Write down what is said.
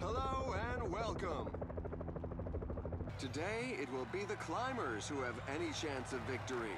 Hello and welcome. Today, it will be the climbers who have any chance of victory.